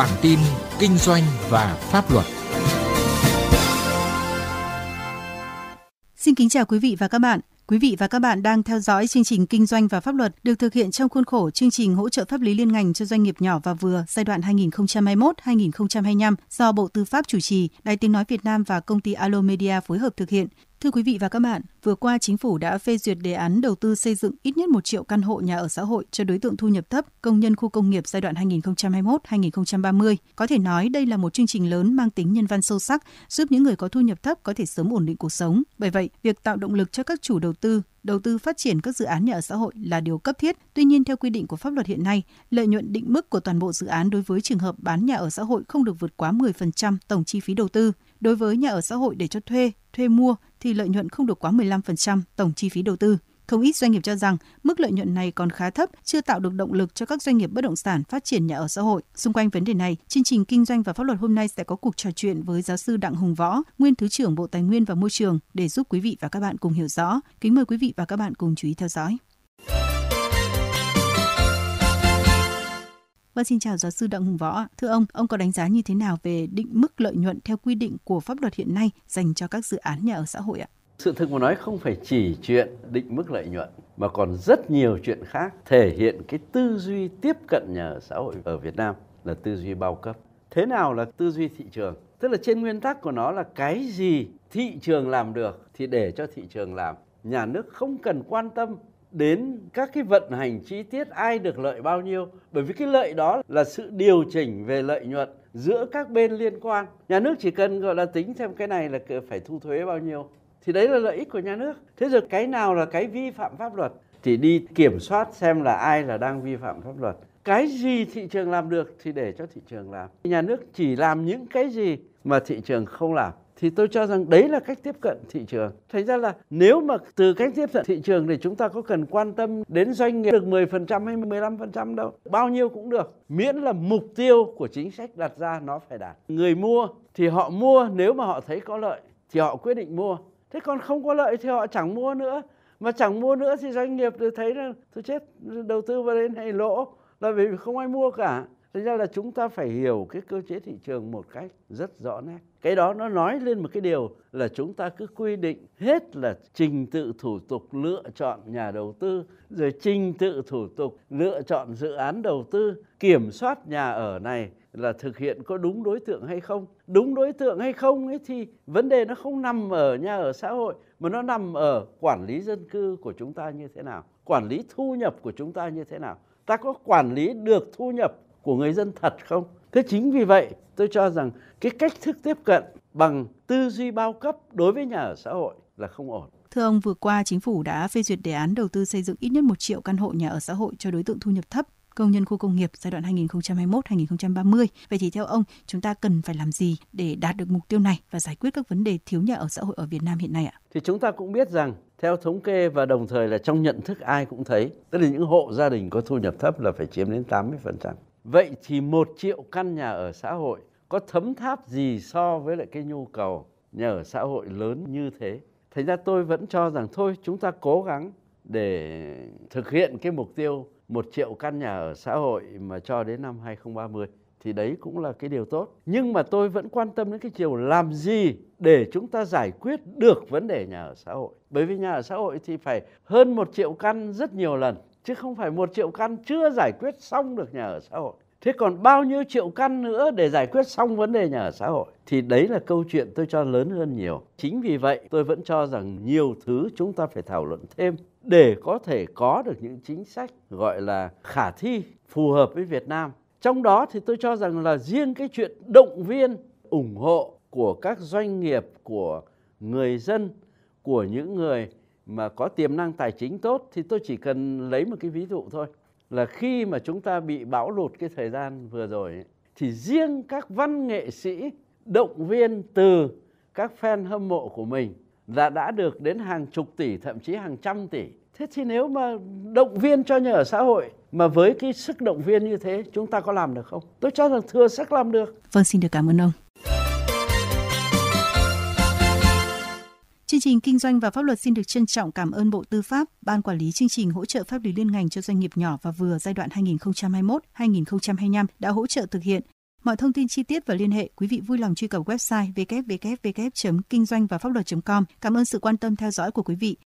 Bản tin kinh doanh và pháp luật. Xin kính chào quý vị và các bạn. Quý vị và các bạn đang theo dõi chương trình Kinh doanh và pháp luật được thực hiện trong khuôn khổ chương trình hỗ trợ pháp lý liên ngành cho doanh nghiệp nhỏ và vừa giai đoạn 2021-2025 do Bộ Tư pháp chủ trì, Đài Tiếng nói Việt Nam và công ty Alo Media phối hợp thực hiện. Thưa quý vị và các bạn, vừa qua chính phủ đã phê duyệt đề án đầu tư xây dựng ít nhất 1 triệu căn hộ nhà ở xã hội cho đối tượng thu nhập thấp, công nhân khu công nghiệp giai đoạn 2021-2030. Có thể nói đây là một chương trình lớn mang tính nhân văn sâu sắc, giúp những người có thu nhập thấp có thể sớm ổn định cuộc sống. Bởi vậy, việc tạo động lực cho các chủ đầu tư đầu tư phát triển các dự án nhà ở xã hội là điều cấp thiết. Tuy nhiên, theo quy định của pháp luật hiện nay, lợi nhuận định mức của toàn bộ dự án đối với trường hợp bán nhà ở xã hội không được vượt quá 10% tổng chi phí đầu tư. Đối với nhà ở xã hội để cho thuê, thuê mua thì lợi nhuận không được quá 15% tổng chi phí đầu tư. Không ít doanh nghiệp cho rằng mức lợi nhuận này còn khá thấp, chưa tạo được động lực cho các doanh nghiệp bất động sản phát triển nhà ở xã hội. Xung quanh vấn đề này, chương trình Kinh doanh và Pháp luật hôm nay sẽ có cuộc trò chuyện với giáo sư Đặng Hùng Võ, nguyên Thứ trưởng Bộ Tài nguyên và Môi trường để giúp quý vị và các bạn cùng hiểu rõ. Kính mời quý vị và các bạn cùng chú ý theo dõi. Vâng, xin chào giáo sư Đặng Hùng Võ. Thưa ông, ông có đánh giá như thế nào về định mức lợi nhuận theo quy định của pháp luật hiện nay dành cho các dự án nhà ở xã hội ạ? Sự thực mà nói không phải chỉ chuyện định mức lợi nhuận mà còn rất nhiều chuyện khác thể hiện cái tư duy tiếp cận nhà ở xã hội ở Việt Nam là tư duy bao cấp. Thế nào là tư duy thị trường? Tức là trên nguyên tắc của nó là cái gì thị trường làm được thì để cho thị trường làm. Nhà nước không cần quan tâm đến các cái vận hành chi tiết ai được lợi bao nhiêu. Bởi vì cái lợi đó là sự điều chỉnh về lợi nhuận giữa các bên liên quan. Nhà nước chỉ cần, gọi là, tính xem cái này là phải thu thuế bao nhiêu. Thì đấy là lợi ích của nhà nước. Thế rồi cái nào là cái vi phạm pháp luật thì đi kiểm soát xem là ai là đang vi phạm pháp luật. Cái gì thị trường làm được thì để cho thị trường làm. Nhà nước chỉ làm những cái gì mà thị trường không làm thì tôi cho rằng đấy là cách tiếp cận thị trường. Thành ra là nếu mà từ cách tiếp cận thị trường thì chúng ta có cần quan tâm đến doanh nghiệp được 10% hay 15% đâu. Bao nhiêu cũng được. Miễn là mục tiêu của chính sách đặt ra nó phải đạt. Người mua thì họ mua nếu mà họ thấy có lợi thì họ quyết định mua. Thế còn không có lợi thì họ chẳng mua nữa. Mà chẳng mua nữa thì doanh nghiệp thấy là tôi chết, đầu tư vào đây này lỗ là vì không ai mua cả. Thành ra là chúng ta phải hiểu cái cơ chế thị trường một cách rất rõ nét. Cái đó nó nói lên một cái điều là chúng ta cứ quy định hết là trình tự thủ tục lựa chọn nhà đầu tư, rồi trình tự thủ tục lựa chọn dự án đầu tư, kiểm soát nhà ở này là thực hiện có đúng đối tượng hay không. Đúng đối tượng hay không ấy thì vấn đề nó không nằm ở nhà ở xã hội mà nó nằm ở quản lý dân cư của chúng ta như thế nào, quản lý thu nhập của chúng ta như thế nào. Ta có quản lý được thu nhập của người dân thật không? Thế chính vì vậy tôi cho rằng cái cách thức tiếp cận bằng tư duy bao cấp đối với nhà ở xã hội là không ổn. Thưa ông, vừa qua chính phủ đã phê duyệt đề án đầu tư xây dựng ít nhất 1 triệu căn hộ nhà ở xã hội cho đối tượng thu nhập thấp công nhân khu công nghiệp giai đoạn 2021-2030. Vậy thì theo ông, chúng ta cần phải làm gì để đạt được mục tiêu này và giải quyết các vấn đề thiếu nhà ở xã hội ở Việt Nam hiện nay ạ? Thì chúng ta cũng biết rằng theo thống kê và đồng thời là trong nhận thức ai cũng thấy, tức là những hộ gia đình có thu nhập thấp là phải chiếm đến 80%. Vậy thì một triệu căn nhà ở xã hội có thấm tháp gì so với lại cái nhu cầu nhà ở xã hội lớn như thế? Thành ra tôi vẫn cho rằng thôi, chúng ta cố gắng để thực hiện cái mục tiêu một triệu căn nhà ở xã hội mà cho đến năm 2030 thì đấy cũng là cái điều tốt. Nhưng mà tôi vẫn quan tâm đến cái chiều làm gì để chúng ta giải quyết được vấn đề nhà ở xã hội. Bởi vì nhà ở xã hội thì phải hơn một triệu căn rất nhiều lần chứ không phải một triệu căn chưa giải quyết xong được nhà ở xã hội. Thế còn bao nhiêu triệu căn nữa để giải quyết xong vấn đề nhà ở xã hội? Thì đấy là câu chuyện tôi cho lớn hơn nhiều. Chính vì vậy, tôi vẫn cho rằng nhiều thứ chúng ta phải thảo luận thêm để có thể có được những chính sách gọi là khả thi, phù hợp với Việt Nam. Trong đó thì tôi cho rằng là riêng cái chuyện động viên, ủng hộ của các doanh nghiệp, của người dân, của những người mà có tiềm năng tài chính tốt thì tôi chỉ cần lấy một cái ví dụ thôi. Là khi mà chúng ta bị bão lụt cái thời gian vừa rồi ấy, thì riêng các văn nghệ sĩ động viên từ các fan hâm mộ của mình là đã được đến hàng chục tỷ thậm chí hàng trăm tỷ. Thế thì nếu mà động viên cho nhà ở xã hội mà với cái sức động viên như thế chúng ta có làm được không? Tôi cho rằng thừa sức làm được. Vâng xin được cảm ơn ông. Chương trình Kinh doanh và Pháp luật xin được trân trọng cảm ơn Bộ Tư pháp, Ban Quản lý chương trình hỗ trợ pháp lý liên ngành cho doanh nghiệp nhỏ và vừa giai đoạn 2021-2025 đã hỗ trợ thực hiện Mọi thông tin chi tiết và liên hệ, quý vị vui lòng truy cập website www.kinh doanh và pháp luật.com. Cảm ơn sự quan tâm theo dõi của quý vị.